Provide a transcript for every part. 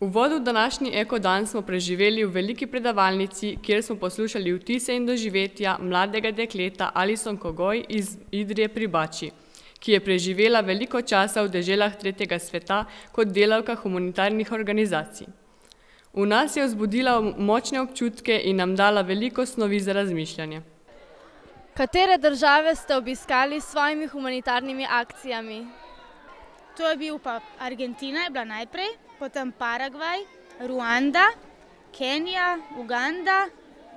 Uvod v današnji Eko dan smo preživeli v veliki predavalnici, kjer smo poslušali vtise in doživetja mladega dekleta Alison Kogoj iz Idrije pri Bači, ki je preživela veliko časa v deželah tretjega sveta kot delavka humanitarnih organizacij. V nas je vzbudila močne občutke in nam dala veliko snovi za razmišljanje. Katere države ste obiskali s svojimi humanitarnimi akcijami? To je bil pa Argentina, je bila najprej, potem Paragvaj, Ruanda, Kenija, Uganda,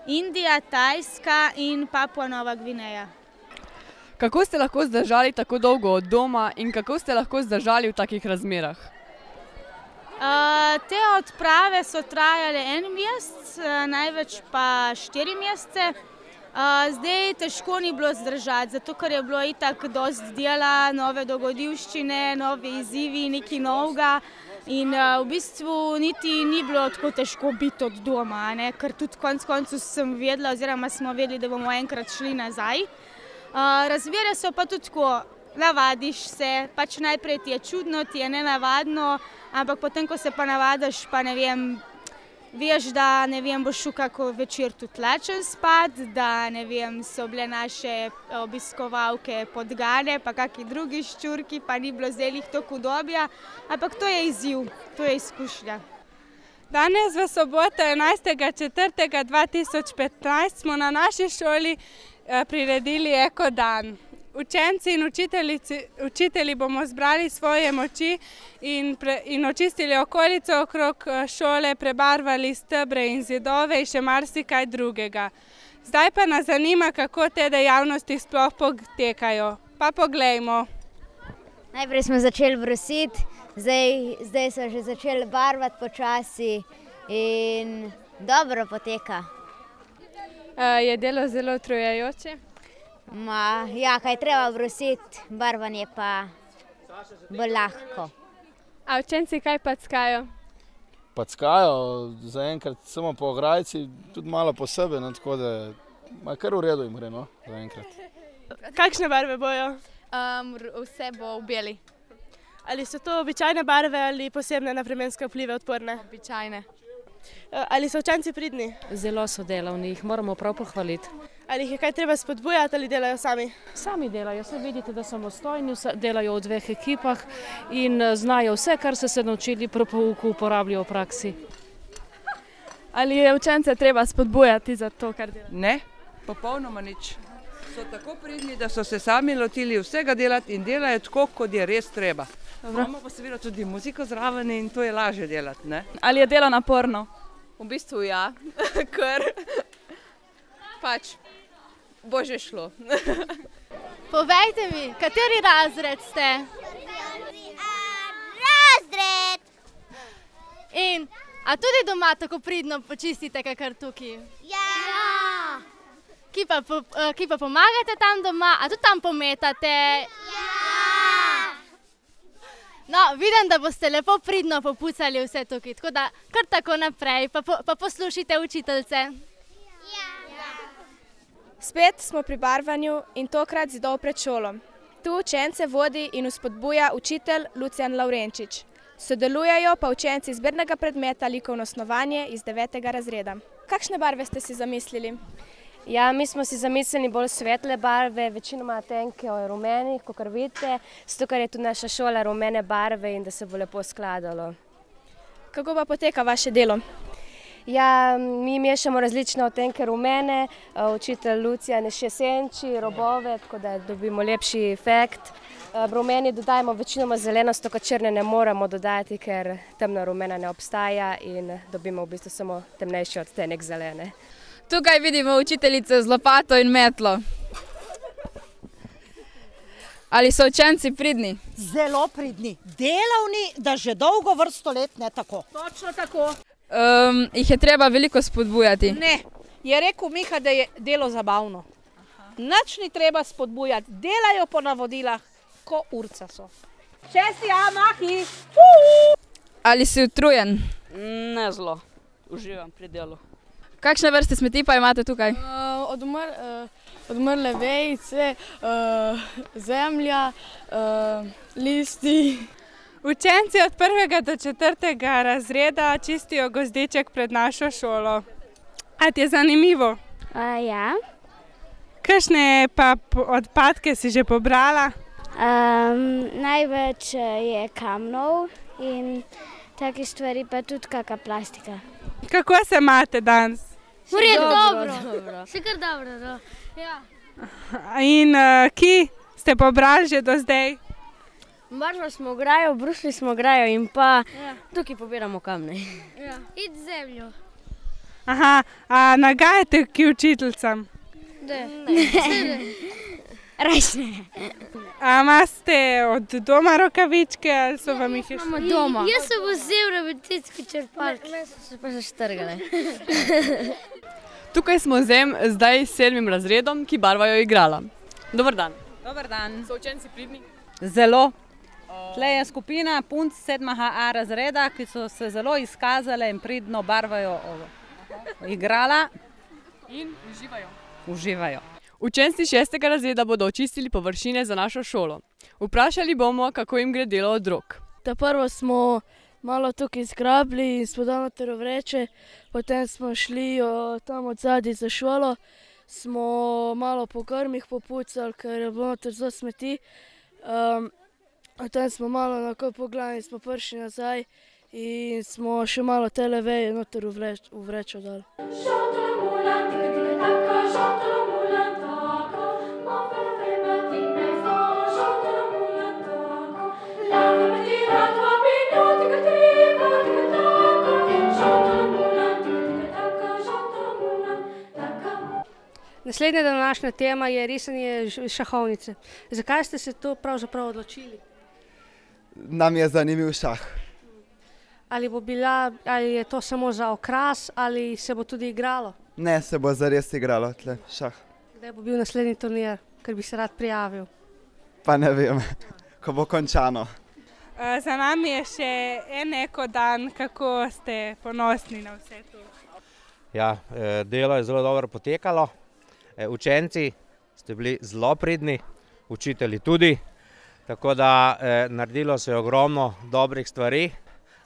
Indija, Tajska in Papua Nova Gvineja. Kako ste lahko zdržali tako dolgo od doma in kako ste lahko zdržali v takih razmerah? Uh, te odprave so trajale en mesec, največ pa štiri mesece. Zdaj težko ni bilo zdržati, zato ker je bilo itak dosti dela, nove dogodivščine, novi izzivi, nekaj novega. In v bistvu niti ni bilo tako težko biti od doma, ne? ker tudi konec koncev sem vedela, oziroma smo vedeli, da bomo enkrat šli nazaj. Razmere so pa tudi tako, navadiš se, pač najprej ti je čudno, ti je nenavadno, ampak potem, ko se pa navadiš, pa ne vem, veš, da ne vem, boš šel kako večer tudi lačen spat, da ne vem, so bile naše obiskovalke podgane, pa kakšni drugi ščurki, pa ni bilo zdaj jih toliko udobja, ampak to je izziv, to je izkušnja. Danes v soboto 11.4.2015 smo na naši šoli priredili Eko dan. Učenci in učitelji bomo zbrali svoje moči in, pre, in očistili okolico okrog šole, prebarvali stebre in zidove in še marsikaj drugega. Zdaj pa nas zanima, kako te dejavnosti sploh potekajo. Pa poglejmo. Najprej smo začeli brusiti, zdaj, zdaj so že začeli barvati počasi in dobro poteka. Je delo zelo utrujajoče? Ma, ja, kaj treba brusiti, barvanje pa bo lahko. A učenci kaj packajo? Packajo, zaenkrat samo po ograjci, tudi malo posebej, no, tako da ma kar v redu jim gre, no, zaenkrat. Kakšne barve bojo? Um, vse bo v beli. Ali so to običajne barve ali posebne na vremenske vplive odporne? Običajne. Ali so učenci pridni? Zelo so delavni, jih moramo prav pohvaliti. Ali jih je kaj treba spodbujati ali delajo sami? Sami delajo, vse vidite, da so samostojni, delajo v dveh ekipah in znajo vse, kar so se naučili pri pouku, uporabljajo v praksi. Ali je učence treba spodbujati za to, kar delajo? Ne, popolnoma nič. So tako pridni, da so se sami lotili vsega delati in delajo tako, kot je res treba. Imamo pa seveda tudi muziko zraven in to je lažje delati. Ne? Ali je delo naporno? V bistvu ja, ker pač bo že šlo. Povejte mi, kateri razred ste? Razred! In, a tudi doma tako pridno počistite, kakor tukaj? Ja! Ki pa, ki pa pomagate tam doma, a tudi tam pometate? Ja! No, vidim, da boste lepo pridno popucali vse tukaj, tako da kar tako naprej, pa, pa poslušajte učiteljice. Spet smo pri barvanju in tokrat zidov pred šolo. Tu učence vodi in uspodbuja učitelj Lucijan Lavrenčič. Sodelujejo pa učenci izbirnega predmeta likovno snovanje iz 9. razreda. Kakšne barve ste si zamislili? Ja, mi smo si zamislili bolj svetle barve, večinoma tenke rumeni, kot vidite, zato ker je tudi naša šola rumene barve in da se bo lepo skladalo. Kako pa poteka vaše delo? Ja, mi mešamo različne odtenke rumene, učitelj Lucijan še senči, robove, tako da dobimo lepši efekt. V rumeni dodajamo večinoma zelenost, ker črne ne moremo dodati, ker temna rumena ne obstaja in dobimo v bistvu samo temnejši odtenek zelene. Tukaj vidimo učiteljico z lopato in metlo. Ali so učenci pridni? Zelo pridni, delavni, da že dolgo vrsto let ne tako. Točno tako. Um, jih je treba veliko spodbujati. Ne, je rekel Miha, da je delo zabavno. Nič ni treba spodbujati, delajo po navodilah, ko urca so. Če si amahi, Ali si utrujen? Ne zelo, uživam pri delu. Kakšne vrste smeti pa imate tukaj? Uh, odmr, uh, odmrle vejice, uh, zemlja, uh, listi. Učenci od prvega do četrtega razreda čistijo gozdiček pred našo šolo. A ti je zanimivo? Uh, ja. Kakšne pa odpadke si že pobrala? Um, največ eh, je kamnov in take stvari, pa tudi kakšna plastika. Kako se imate danes? V redu, Dobro, dobro. dobro. Se kar dobro, no. Ja. In uh, ki ste pobrali že do zdaj? Barva smo grajo, brusli smo grajo in pa Ja. tukaj pobiramo kamne. Ja. Id zemljo. Aha, a nagajate ki učiteljcam? Ne. Res ne. A imate od doma rokavičke ali so vam jih Imamo doma. Jaz sem vzel repeticijski črpalki. Me so se pa zaštrgale. Tukaj smo z em, zdaj s sedmim razredom, ki barvajo igrala. Dober dan. Dober dan. So učenci pridni? Zelo. Tle je skupina punc 7A razreda, ki so se zelo izkazale in pridno barvajo o- igrala. In uživajo. Uživajo. Učenci šestega razreda bodo očistili površine za našo šolo. Vprašali bomo, kako jim gre delo od rok. Ta prvo smo malo tukaj zgrabili in smo dali noter vreče, potem smo šli o, tam od zadaj za šolo, smo malo po grmih popucali, ker je bilo noter zelo smeti. Um, potem smo malo na in smo prišli nazaj in smo še malo televeje noter v, vreč, v vrečo dali. Naslednja današnja tema je risanje šahovnice. Zakaj ste se to pravzaprav odločili? Nam je zanimiv šah. Ali, bo bila, ali je to samo za okras, ali se bo tudi igralo? Ne, se bo zares igralo tle šah. Kdaj bo bil naslednji turnir, ker bi se rad prijavil? Pa ne vem, ko bo končano. Uh, za nami je še en eko dan, kako ste ponosni na vse to. Ja, eh, delo je zelo dobro potekalo. Eh, Učenci ste bili zelo pridni, učitelji tudi. Tako da eh, naredilo se je ogromno dobrih stvari.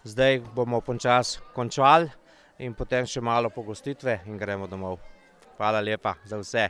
Zdaj bomo počasi končali in potem še malo pogostitve in gremo domov. Hvala lepa za vse.